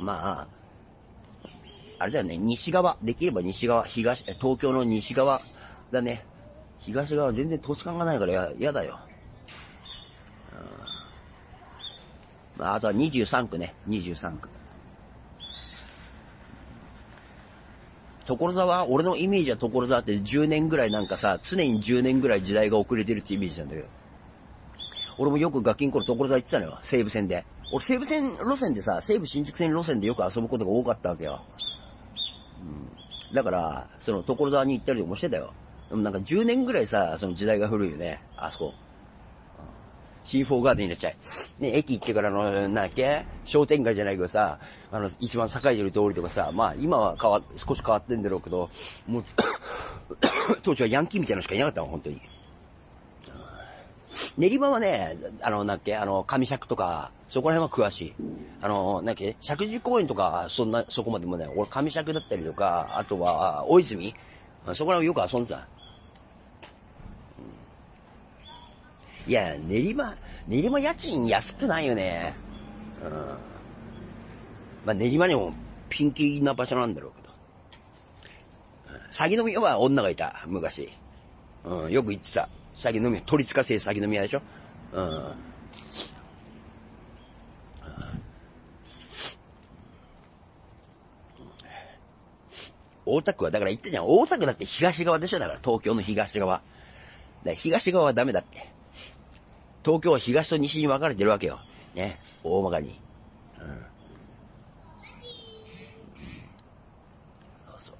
まあ、あれだよね、西側、できれば西側、東、東京の西側だね。東側全然土地勘がないからややだよ。うんまあ、あとは23区ね、23区。所沢、俺のイメージは所沢って10年ぐらいなんかさ、常に10年ぐらい時代が遅れてるってイメージなんだけど。俺もよくガキン頃所沢行ってたのよ、西武線で。俺西武線路線でさ、西武新宿線路線でよく遊ぶことが多かったわけよ。うん。だから、その所沢に行ったりもしてたよ。でもなんか10年ぐらいさ、その時代が古いよね、あそこ。シーフォーガーデンになっちゃい。ね、駅行ってからの、なんだっけ？商店街じゃないけどさ、あの、一番栄えてる通りとかさ、まあ今は変わ、少し変わってんだろうけど、もう、当時はヤンキーみたいなのしかいなかったの、本当に。練馬はね、あの、なんっけ、あの、上尺とか、そこら辺は詳しい。あの、なんっけ、石神公園とか、そんな、そこまでもね、俺上尺だったりとか、あとは、大泉そこら辺よく遊んでた。いや、練馬、練馬家賃安くないよね。うん。まあ、練馬にもピンキーな場所なんだろうけど。詐欺の宮は女がいた、昔。うん、よく言ってた。詐欺の宮、取りつかせ詐欺の宮でしょ？うん。大田区は、だから言ったじゃん。大田区だって東側でしょ？だから、東京の東側。だ東側はダメだって。東京は東と西に分かれてるわけよ。ね。大まかに。うん。そうそう。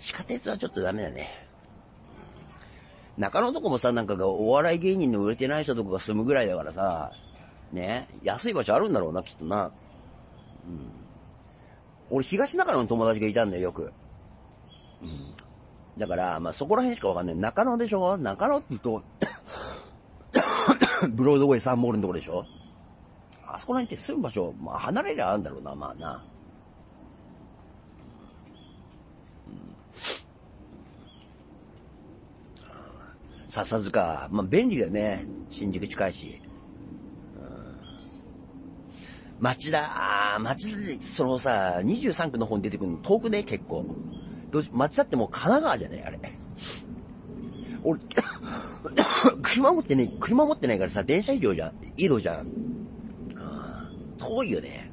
地下鉄はちょっとダメだね。中野とこもさ、なんかがお笑い芸人の売れてない人とかが住むぐらいだからさ、ね。安い場所あるんだろうな、きっとな。うん。俺、東中野の友達がいたんだよ、よく。うん。だから、まあ、そこら辺しかわかんない。中野でしょ？中野って言うと、ブロードウェイサンモールのとこでしょ？あそこら辺って住む場所、まあ、離れりゃあるんだろうな、まあな。笹塚、まあ、便利だよね。新宿近いし。町田、あー町田で、そのさ、23区の方に出てくるの遠くね、結構。ど町田ってもう神奈川じゃねあれ。俺、車持ってね、車持ってないからさ、電車移動じゃん、移動じゃん。あー遠いよね。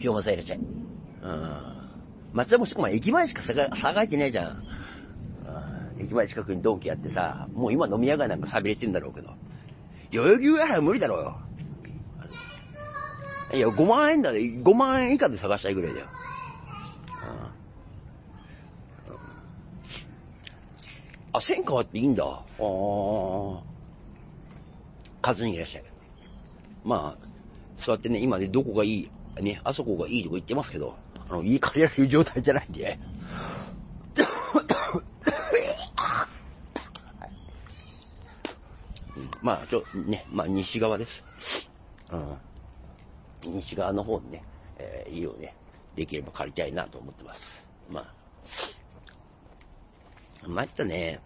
今日もさ、いらっしゃい。うん町田もしかも駅前しか栄えてないじゃん。駅前近くにドンキやってさ、もう今飲み屋街なんか寂れてんだろうけど。代々木上原無理だろうよ。いや、5万円だで、5万円以下で探したいぐらいだよ。あ、線変わっていいんだ。ああ。数にいらっしゃい。まあ、そうやってね、今ね、どこがいい、ね、あそこがいいとこ言ってますけど、あの、家借りられる状態じゃないんで。まあ、ちょ、ね、まあ、西側です。うん。西側の方にね、えー家をね、できれば借りたいなと思ってます。まあ。参ったね。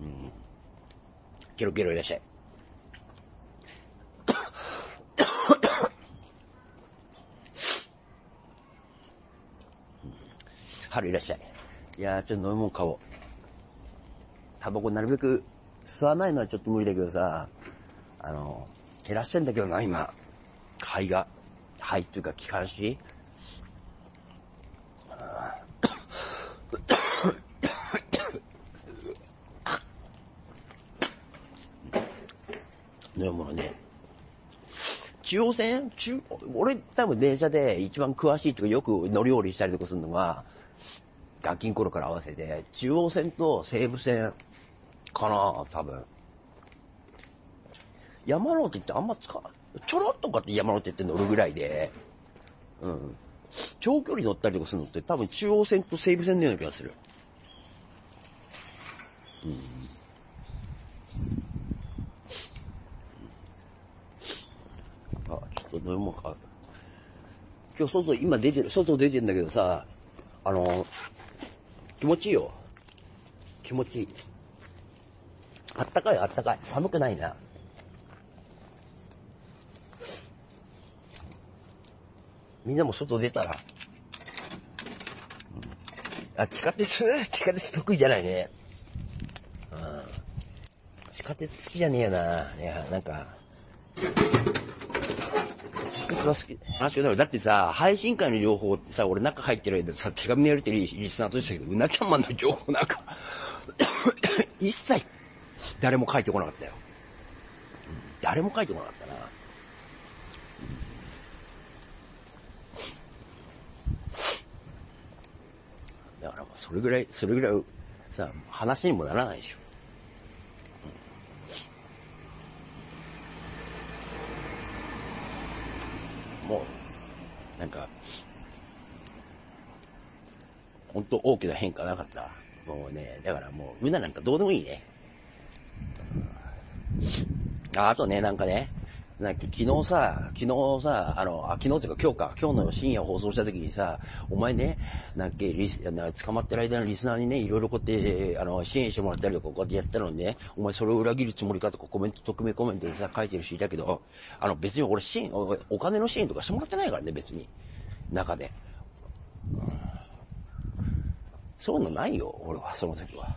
うん。ケロケロいらっしゃい。春いらっしゃい。いやー、ちょっと飲み物買おう。タバコなるべく吸わないのはちょっと無理だけどさ、あの、減らしてんだけどな、今。肺が。肺っていうか気管支でもね、中央線？中、俺多分電車で一番詳しいというかよく乗り降りしたりとかするのが、ガキン頃から合わせて、中央線と西武線かな、多分。山手ってあんま使う、ちょろっとかって山手って乗るぐらいで、うん。長距離乗ったりとかするのって多分中央線と西武線のような気がする。うん。ちょっと飲み物買う。今日外、今出てる、外出てんだけどさ、あの、気持ちいいよ。気持ちいい。あったかいあったかい。寒くないな。みんなも外出たら。あ、地下鉄、地下鉄得意じゃないね。うん。地下鉄好きじゃねえよな。いや、なんか。好き。話だだってさ、配信会の情報ってさ、俺中入ってる間さ、手紙のやりてるリスナーとしたけど、うなキャンマンの情報なんか 一切、誰も書いてこなかったよ。誰も書いてこなかったな。だからそれぐらい、それぐらい、さ、話にもならないでしょ。もう、なんか、ほんと大きな変化なかった？もうね、だからもう、うななんかどうでもいいね。ああとね、なんかね、な昨日さ、昨日さ、あの、あ昨日っていうか今日か、今日の深夜放送した時にさ、お前ね、なんかリス、捕まってる間のリスナーにね、いろいろこうやって、あの、支援してもらったりとかこうやってやったのにね、お前それを裏切るつもりかとかコメント、匿名コメントでさ、書いてる人いたけど、あの別に俺支援、お金の支援とかしてもらってないからね、別に。中で。そういうのないよ、俺は、その時は。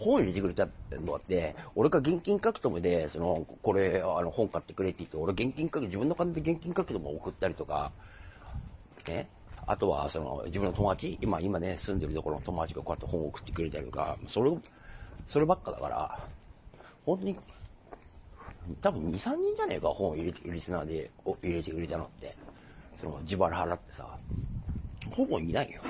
本入れてくれたのって、俺が現金書くともで、その、これ、あの、本買ってくれって言って、俺現金書く、自分の金で現金書くとも送ったりとか、ね。あとは、その、自分の友達、今、今ね、住んでるところの友達がこうやって本を送ってくれたりとか、それ、そればっかだから、本当に、多分2、3人じゃねえか、本を入れて、リスナーで入れてくれたのって。その、自腹払ってさ、ほぼいないよ。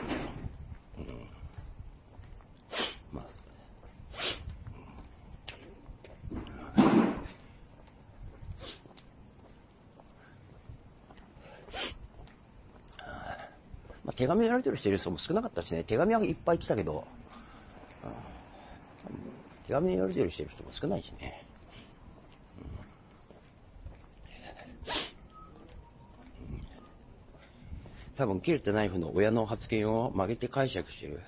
紙やられてる人いる人も少なかったしね、手紙はいっぱい来たけど、うん、手紙やられてる人いる人も少ないしね。多分切れたナイフの親の発言を曲げて解釈してる。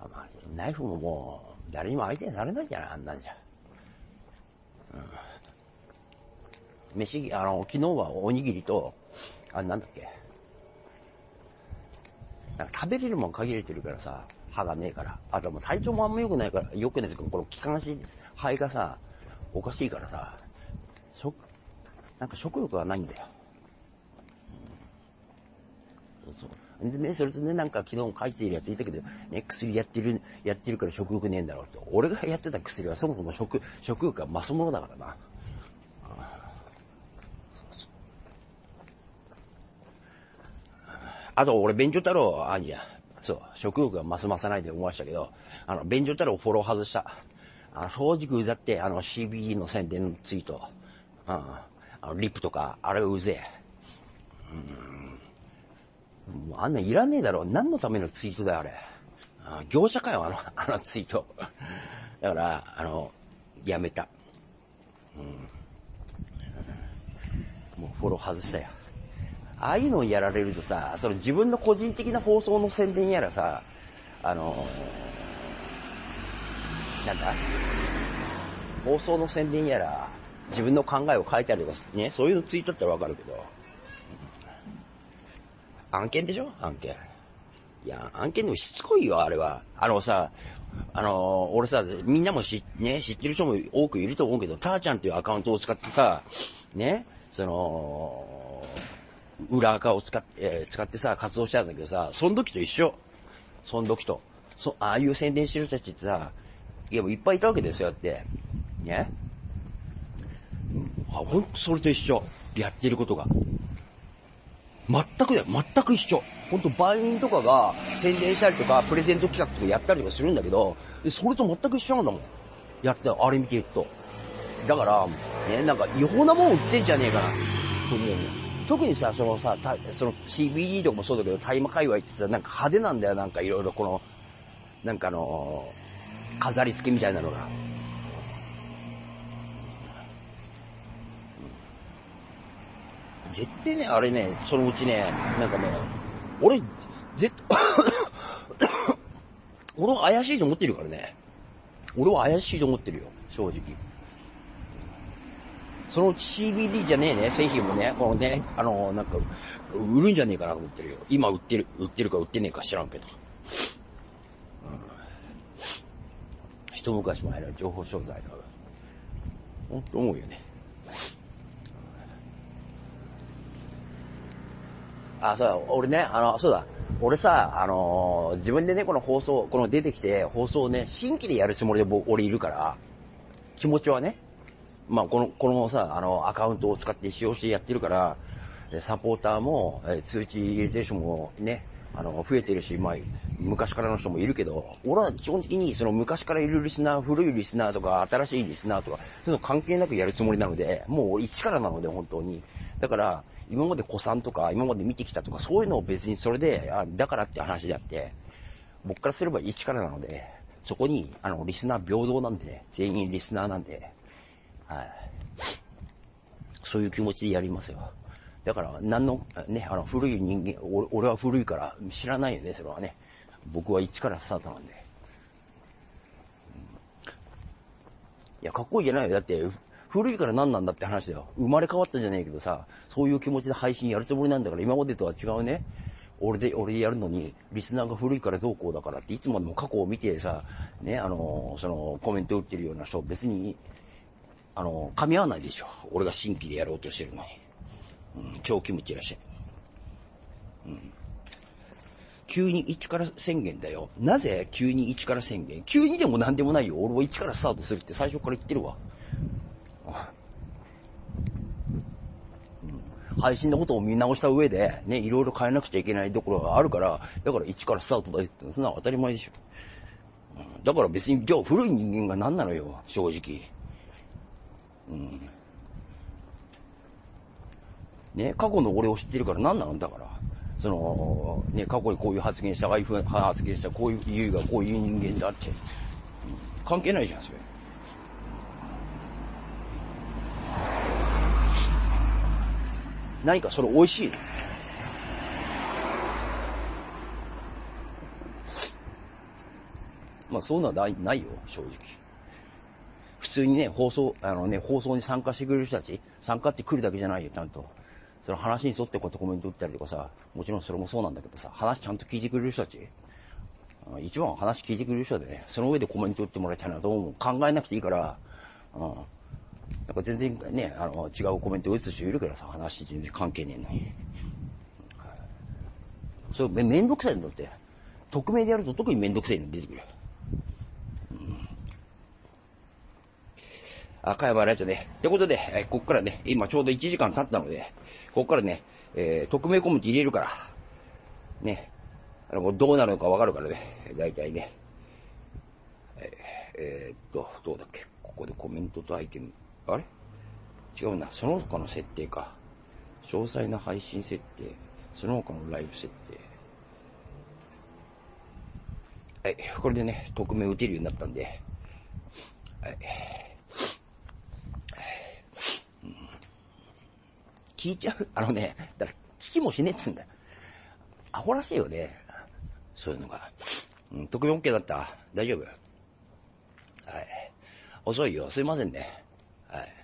あまあ、ナイフももう誰にも相手になれないんじゃない？あんなんじゃ。うん、飯、あの、昨日はおにぎりと、あ、なんだっけ？なんか食べれるもん限れてるからさ、歯がねえから。あともう体調もあんま良くないから、良くないですけど、この気管支、肺がさ、おかしいからさ、食、なんか食欲がないんだよ。そうそう。でね、それとね、なんか昨日も書いてるやついたけど、ね、薬やってる、やってるから食欲ねえんだろうって。俺がやってた薬はそもそも食、食欲が増すものだからな。あと、俺、便所太郎、あんじゃ。そう、食欲が増す増さないで思いましたけど、あの、便所太郎フォロー外した。あの、正直うざって、あの、CBG の宣伝のツイート。うん。あの、リップとか、あれうぜえ。うん。もうあんないらねえだろ。何のためのツイートだよ、あれ。あ業者かよ、あの、あのツイート。だから、あの、やめた。うん。もうフォロー外したよ。ああいうのをやられるとさ、その自分の個人的な放送の宣伝やらさ、あのなんだ、放送の宣伝やら、自分の考えを書いたりとかね、そういうのツイートったらわかるけど、案件でしょ？案件。いや、案件でもしつこいよ、あれは。あのさ、あの俺さ、みんなも知,、ね、知ってる人も多くいると思うけど、ターちゃんっていうアカウントを使ってさ、ね、その、裏垢を使って、えー、使ってさ、活動したんだけどさ、その時と一緒。その時と。そ、ああいう宣伝してる人たちってさ、いや、もういっぱいいたわけですよ、って。ね？あ、ほんとそれと一緒。やってることが。全くだよ、全く一緒。ほんと、売人とかが宣伝したりとか、プレゼント企画とかやったりとかするんだけど、それと全く一緒なんだもん。やった、あれ見てると。だから、ね、なんか違法なもん売ってんじゃねえかな、と思うね特にさ、そのさ、その CBD とかもそうだけど、大麻界隈ってさ、なんか派手なんだよ、なんかいろいろこの、なんかあの、飾り付けみたいなのが。絶対ね、あれね、そのうちね、なんかね、俺、絶対 俺は怪しいと思ってるからね。俺は怪しいと思ってるよ、正直。その CBD じゃねえね、製品もね、このね、あの、なんか、売るんじゃねえかなと思ってるよ。今売ってる、売ってるか売ってねえか知らんけど。うん、一昔前の情報商材だか。ほんと思うよね。あ、そうだ、俺ね、あの、そうだ、俺さ、あのー、自分でね、この放送、この出てきて、放送をね、新規でやるつもりで俺いるから、気持ちはね、まあ、この、このさ、あの、アカウントを使って使用してやってるから、サポーターも、通知入れてる人もね、あの、増えてるし、まあ、昔からの人もいるけど、俺は基本的にその昔からいるリスナー、古いリスナーとか、新しいリスナーとか、そういうの関係なくやるつもりなので、もう一からなので、本当に。だから、今まで子さんとか、今まで見てきたとか、そういうのを別にそれで、あだからって話であって、僕からすれば一からなので、そこに、あの、リスナー平等なんでね、全員リスナーなんで、はい。そういう気持ちでやりますよ。だから、何の、ね、あの、古い人間、俺は古いから知らないよね、それはね。僕は一からスタートなんで。いや、かっこいいじゃないよ。だって、古いから何なんだって話だよ。生まれ変わったんじゃねえけどさ、そういう気持ちで配信やるつもりなんだから、今までとは違うね。俺で、俺でやるのに、リスナーが古いからどうこうだからって、いつまでも過去を見てさ、ね、あの、その、コメント打ってるような人、別に、あの、噛み合わないでしょ。俺が新規でやろうとしてるのに。うん、超気持ちいいらしい。うん。急に1から宣言だよ。なぜ急に1から宣言？急にでも何でもないよ。俺は1からスタートするって最初から言ってるわ。配信のことを見直した上で、ね、いろいろ変えなくちゃいけないところがあるから、だから1からスタートだよってそんな当たり前でしょ。だから別に、じゃあ古い人間が何なのよ、正直。うん。ね、過去の俺を知ってるから何なの？だから。その、ね、過去にこういう発言した、ああいう発言した、こういう理由がこういう人間だって。うん、関係ないじゃん、それ。何かそれ美味しいまあ、そういうのはないないよ、正直。普通にね、放送、あのね、放送に参加してくれる人たち、参加って来るだけじゃないよ、ちゃんと。その話に沿ってこうやってコメント打ったりとかさ、もちろんそれもそうなんだけどさ、話ちゃんと聞いてくれる人たち、一番話聞いてくれる人でね、その上でコメント打ってもらいたいなと思う？考えなくていいから、うん。なんか全然ね、あの、違うコメント打つ人いるからさ、話全然関係ねえのに。それめ、めんどくさいんだって。匿名でやると特にめんどくさいの出てくる。うん。あ、かやばいラジオね。ってことで、えこっからね、今ちょうど1時間経ったので、こっからね、えー、匿名コメント入れるから、ね、あの、どうなるのかわかるからね、大体ね。え、えー、っと、どうだっけ、ここでコメントとアイテム。あれ？違うな。その他の設定か。詳細な配信設定。その他のライブ設定。はい。これでね、匿名打てるようになったんで。はい。聞いちゃう。あのね、だから聞きもしねえっつんだよ。アホらしいよね。そういうのが。うん、匿名 OK だった大丈夫はい。遅いよ。すいませんね。はい。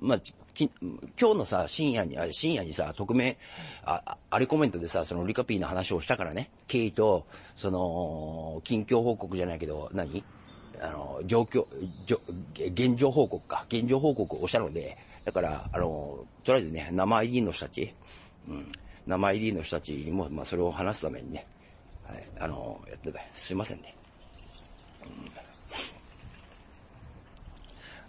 まあ、き今日のさ、深夜に、深夜にさ、匿名、あ、あれコメントでさ、そのリカピーの話をしたからね、経緯と、その、近況報告じゃないけど、何？あの、状況、現状報告か、現状報告をしたので、だから、あの、とりあえずね、生 ID の人たち、うん、生 ID の人たちにも、まあ、それを話すためにね、はい、あの、やってた。すいませんね。うん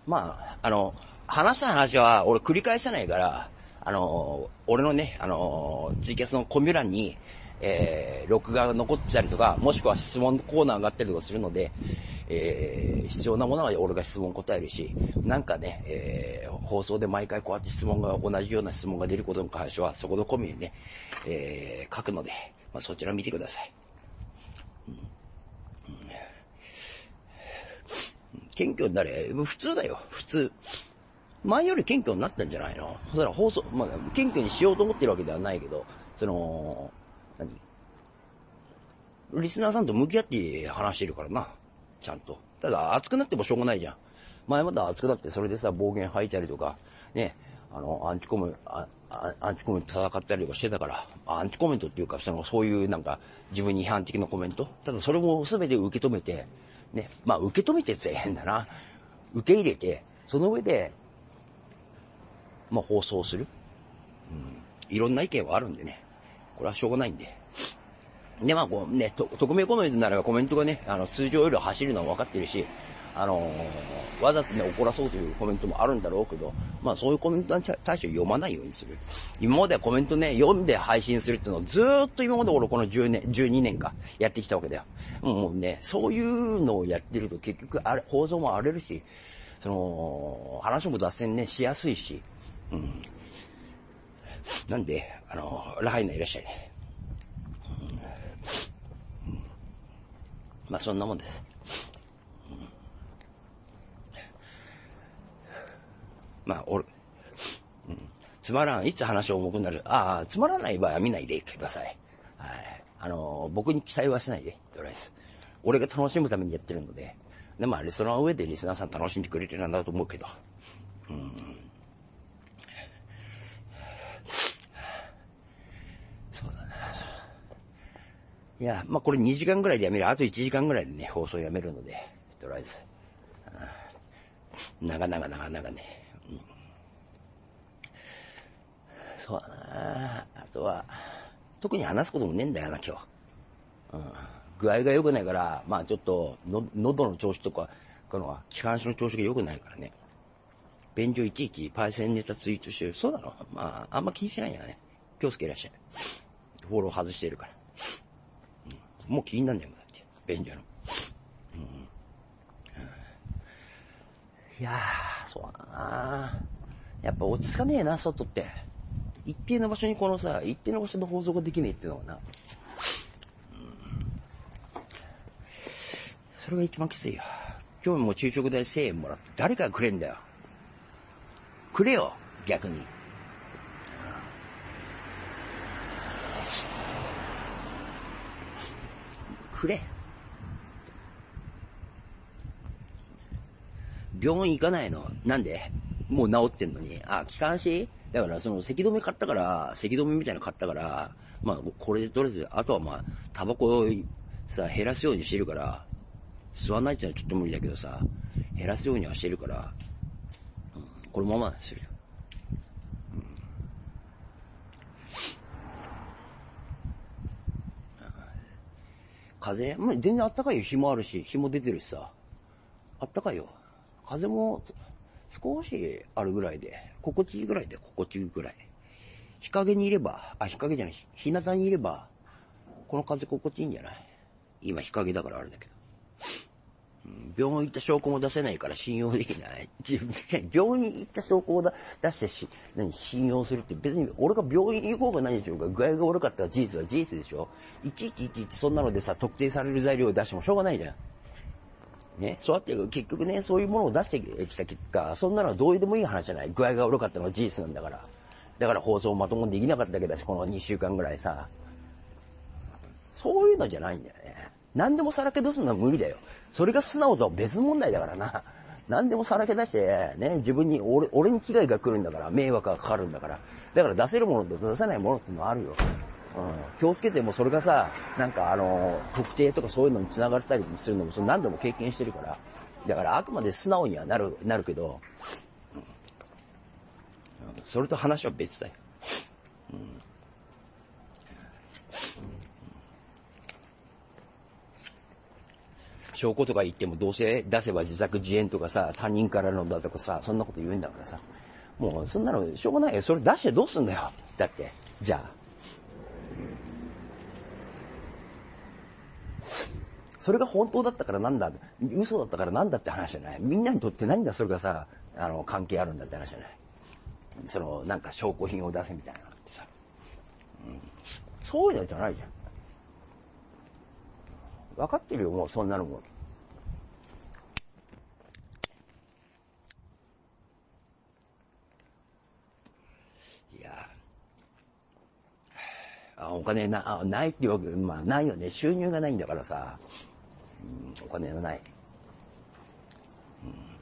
まあ、あの、話した話は俺繰り返さないから、あの、俺のね、あの、ツイキャスのコミュ欄に、えー、録画が残ってたりとか、もしくは質問コーナーがあったりとかするので、えー、必要なものは俺が質問答えるし、なんかね、えー、放送で毎回こうやって質問が、同じような質問が出ることに関しては、そこのコミュにね、えー、書くので、まあ、そちら見てください。謙虚になれ。普通だよ、普通。前より謙虚になったんじゃないの？そしたら放送、まあ、謙虚にしようと思ってるわけではないけど、その、リスナーさんと向き合って話してるからな。ちゃんと。ただ、熱くなってもしょうがないじゃん。前まで熱くなってそれでさ、暴言吐いたりとか、ね、あの、アンチコメ、あアンチコメント戦ったりとかしてたから、アンチコメントっていうか、その、そういうなんか、自分に批判的なコメント。ただそれも全て受け止めて、ね、まあ受け止めてって変だな。受け入れて、その上で、まあ放送する。うん。いろんな意見はあるんでね。これはしょうがないんで。で、まあこうね、と匿名コメントならコメントがね、あの、通常より走るのは分かってるし、あのー、わざとね、怒らそうというコメントもあるんだろうけど、まあそういうコメントに対して読まないようにする。今まではコメントね、読んで配信するっていうのをずーっと今まで俺この10年、12年かやってきたわけだよ。もうね、そういうのをやってると結局あれ、放送も荒れるし、その、話も脱線ね、しやすいし、うん。なんで、あの、ラハイナいらっしゃいね。うん、まあそんなもんです。まあ、おる。うん。つまらん、いつ話重くなる。ああ、つまらない場合は見ないでください。はい。あの、僕に期待はしないで、ドライス。俺が楽しむためにやってるので。で、まあ、その上でリスナーさん楽しんでくれてるんだと思うけど。うん。そうだな。いや、まあ、これ2時間ぐらいでやめる。あと1時間ぐらいでね、放送やめるので、ドライス。長々長々ね。うんそうだなあとは、特に話すこともねえんだよな、今日。うん。具合が良くないから、まあちょっとの、喉の調子とか、この、気管支の調子が良くないからね。便所いちいちパイセンネタツイートしてる。そうだろまあ、あんま気にしないんやね。気をつけいらっしゃい。フォロー外してるから。もう気になんだよ、だって。便所の。うん。いやー、そうだなやっぱ落ち着かねえな、外って。一定の場所にこのさ、一定の場所の放送ができねえっていうのはな。それが一番きついよ。今日も昼食代1000円もらって、誰かがくれんだよ。くれよ、逆に。くれ。病院行かないの？なんで？もう治ってんのに。あ、気管支だから、その、咳止め買ったから、咳止めみたいなの買ったから、まあ、これでとりあえず、あとはまあ、タバコをさ、減らすようにしてるから、吸わないってのはちょっと無理だけどさ、減らすようにはしてるから、うん、このままする。風、まあ、全然あったかいよ。日もあるし、日も出てるしさ。あったかいよ。風も少しあるぐらいで、心地いいぐらいで心地いいぐらい。日陰にいれば、あ、日陰じゃない、日向にいれば、この風心地いいんじゃない？今日陰だからあれだけど。病院行った証拠も出せないから信用できない。病院行った証拠を出してし、何、信用するって別に俺が病院行こうが何でしょうか、具合が悪かったら事実は事実でしょ。いちいちいちいちそんなのでさ、特定される材料を出してもしょうがないじゃん。ね、そうやって結局ね、そういうものを出してきた結果、そんなのはどうでもいい話じゃない。具合が悪かったのは事実なんだから。だから放送まともにできなかったけど、この2週間ぐらいさ。そういうのじゃないんだよね。何でもさらけ出すのは無理だよ。それが素直とは別問題だからな。何でもさらけ出して、ね、自分に、俺、俺に危害が来るんだから、迷惑がかかるんだから。だから出せるものと出せないものってのはあるよ。うん、気をつけてもそれがさ、なんかあの、特定とかそういうのに繋がったりするのもそ何度も経験してるから。だからあくまで素直にはなる、なるけど、うん、それと話は別だよ。うん証拠とか言ってもどうせ出せば自作自演とかさ、他人からのだとかさ、そんなこと言うんだからさ。もうそんなのしょうがないよ。それ出してどうすんだよ。だって。じゃあ。それが本当だったからなんだ、嘘だったからなんだって話じゃない。みんなにとって何がそれがさ、あの、関係あるんだって話じゃない。その、なんか証拠品を出せみたいなのってさ。うん、そういうのじゃないじゃん。分かってるよ、もうそんなのも。お金な、ないっていうわけ、まあないよね。収入がないんだからさ。うん、お金がない。うん